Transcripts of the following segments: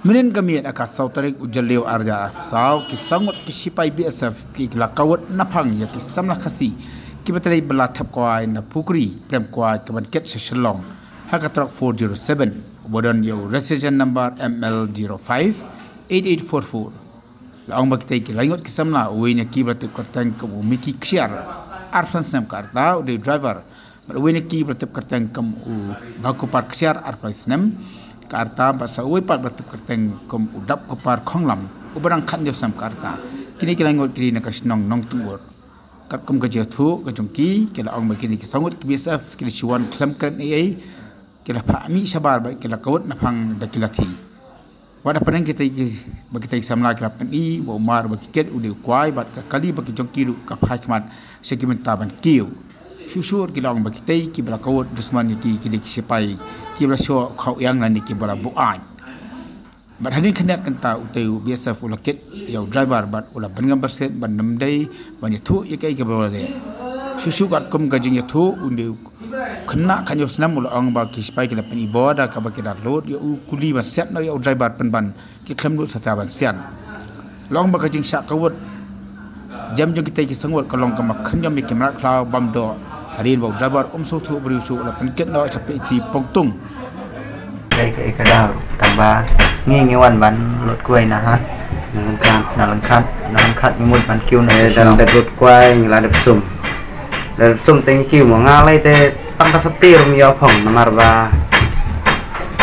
Minin kami aka sautarik ujaliw arja. Saw ki sangot ki sipai BSF ki la kawat napang ya ki samla khasi. Ki batrai bela thap kwai na pukri prem kwai ka ban ket shalong truck 407 bodon yo resident number ML05 8844 la ong bakitay ki langot ki samla uwi na ki batrai kortang ka miki ksiar arfan snam karta ude driver. But uwi na ki batrai kortang kam u baku par ksiar arfan snam karta basa uwe pat batu kerteng kom udap kopar khonglam ubarang khan jo sam karta. Kini kila ngot kini na kasnong nong tungur kat kom gaje thu ga jongki kila ong kini ki sangut ki bisaf kila chiwan klam kan ai kila pa mi sabar ba kila kawat na phang da kila thi. Wada panang kita ki ba kita samla kila pen i wa umar ba kiket ude kwai bat ka kali ba ki jongki ru ka phai kmat sekimen taban kiu susur kila ong ba kita ki bala kawat dusman ki ki ki sipai kibla sho khau yang nan ni kibla bu ai bar hanin khanet kan ta utai biasa ula kit yau driver bat ula ban ngam berset ban nam dai ban thu ye kai kibla le susu kat kum gajing ya thu unde khna kan yo snam ula ang ba ki spai kila pani boda ka ba kila load yo kuli ba set no yau driver pan ban ki khlam lu sata ban sian. Long ba gajing sa kawut jam jong kita ki sangwat kalong ka makhan yam ni kimra klau bam do rin bau drabar om so thu bri su la pen ket no chape chi pong tung. Kai kai ka dau tamba ngi ngi wan ban lot kuai na ha na lang khat na lang khat na lang khat ni mun ban kiu na da da lot kuai la da sum da sum te kiu mo nga lai te tam ka satir mi yo phong na mar ba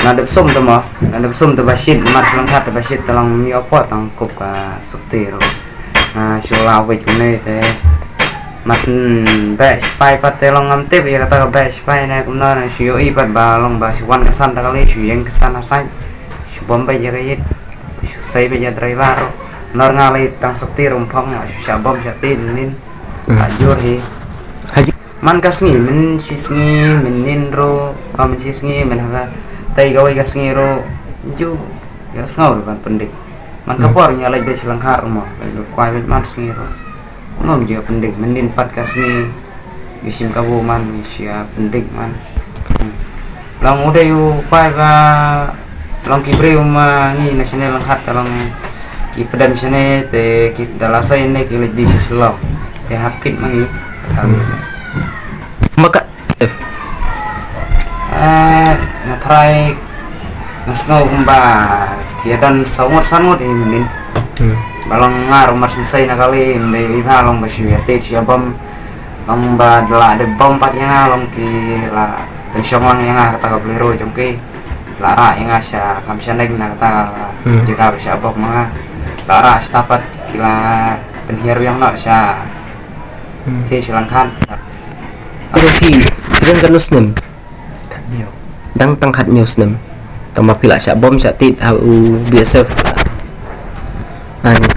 na da sum to mo na da sum to ba shit mar lang khat ba shit ta lang mi yo po tang kop ka satir à, chiều lao về chúng này thế. Mas baik spy pat te long ngam tip ya kata baik spy na kumna na shio i pat ba long ba shwan kesan ta kali shuyeng kesan asai. Shubom ba ya kayit. Sai ba ya driver nor ngalai tang setir umpong ya shabom shatin nin ajur hi. Haji. Man kasngi min sisngi min nin ro. Min sisngi min haga. Tai gawai kasngi ro. Ju ya sngaur ban pendik. Man kapor nyalai be selangkar mo. Kwai man sngi ro ngom juga pendik mendin pat kasni bisim kabu man. Sia pendik man. Long udah yu pai ba long kibre uma ni nasional langkat long ki pedam sene te ki dalasa ini ki lej di selo te hakit mangi kali maka eh na try na snow kumba ki dan sawot sanwot ini mendin balong ngar umar sensei na kali mde iba long ba shuya te siya bom long ba dala de bom pat yang long ki la dan syomang yang kata ka blero jong ki la ra yang asya kam sya neg na kata jika ba sya bom mga la ra stapat kila penhiar yang nak sya te silangkan Ada hi kan nusnem khát nhiều Dang tang khat nusnem Tama pila sya bom sya tit Hau biasa. Ani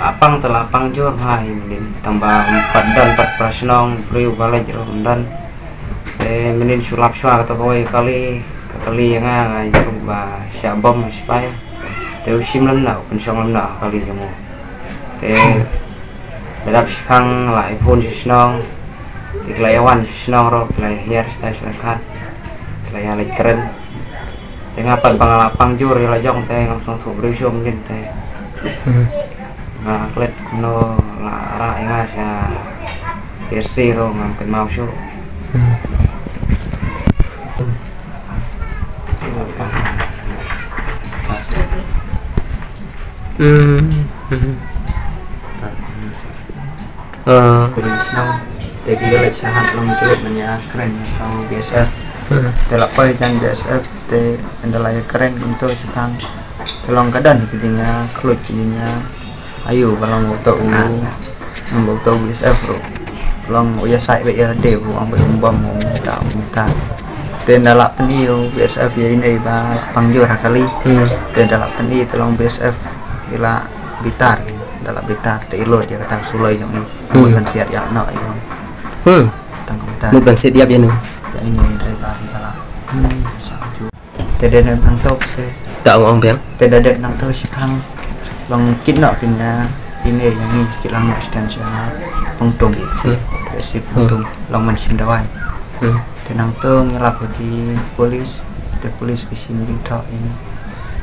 lapang te lapang jor hai nin tambah empat dan empat prasnong priu kali jero dan te menin sulap sua kata koi kali kali yang ngai coba syabom sipai te usim lam na pensong lam na kali jamu te bedap sipang lai pun sisnong ti kelayawan sisnong ro kelay hiar stai selekat kelay alai keren. Te ngapat bangalapang jur ya lajong te langsung tu beri mungkin te Nah, klet kuno la ra inga sa versi ro ngam ken mau syu. Hmm Eh te kira lek sahat long kilet menya keren ya kau BSF te lapai dan BSF te andalaya keren untuk sipang kelong kadan kitinya kelut kitinya ayo balong auto u ang auto BSF ro long uya sai be ya de bu be umbam mu ta muta te ndalak peni yo BSF ya ini ba pangjur kali. Te ndalak peni tolong BSF ila Blitar kan dalam Blitar de ilot dia kata sulai yang ini Hmm. bukan siat ya nak yang Hmm. tang Blitar Một bản sẽ điệp vậy nữa. ya ini dari lari salju tidak ada nang tok se Tạo ông béng. tidak ada nang tok sipang long kit nak kena ini yang ini kilang extension pengtung Hmm. si pengtung long man sim dawai Hmm. tenang tung nyelap di polis te polis ke sim ding tok ini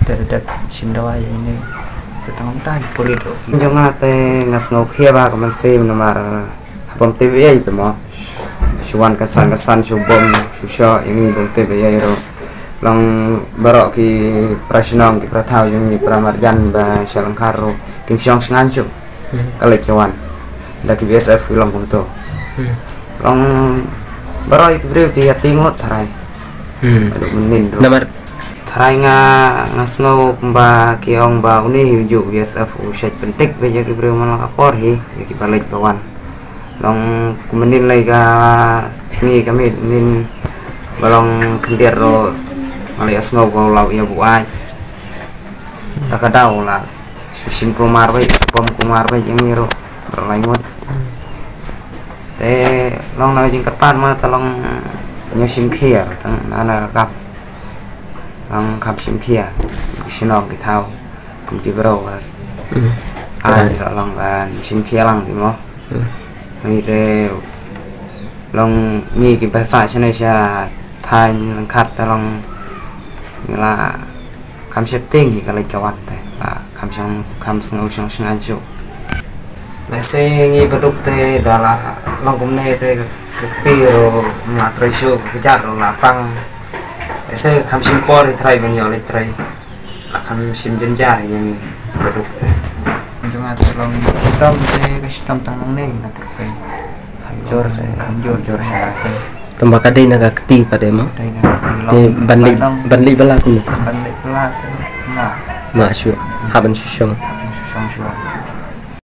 tidak ada sim dawai ini ketang tai polis do jo nga te ngas khia ba ka man sim namar bom tv long barok ki prasnong ki prathau yung ni pramarjan ba shalangkaro kim syong sngan shu kalek jawan. Da ki bsf long kum to long barok ki brew ki yating lot tharai. Hmm. aduh menin ro Nomor Thay nga ngas ngau ba ki ong ba uni biasa fu shay pentik be jaki bre malang apor hi jaki balik kawan long kumenin lay ka sini kami nin balong kendir ro malay as ngau kau lau ya bu ai takadaw la susim kumar bay pom kumar bay yang ni ro berlai ngot te long na jing kapan ma talong nyasim kia tang ana kap. Ang kap sim kia sinong ki thau kum ki bro was Hmm. ai ra long kan. Sim kia lang di mo. Ni te long ni ki bahasa chane sha than khat ta long ni la kam sep ting ki kalai kawat te la kam sang kam sang usang sang anju la se ngi baduk te dala long kum ne te ke ti ro ma trai shu ke jar ro la pang. La se kam sim por trai ban yo le trai la kam sim jen jar yang baduk te. Untuk ngatur long hitam te ke hitam tangan nih nak ke jor te jor ya Tambah kadai naga keti pada emang. đây là Thì bản lý bản lý bala cũng được. ban lệ pula te nah sure. Haben sure. song sure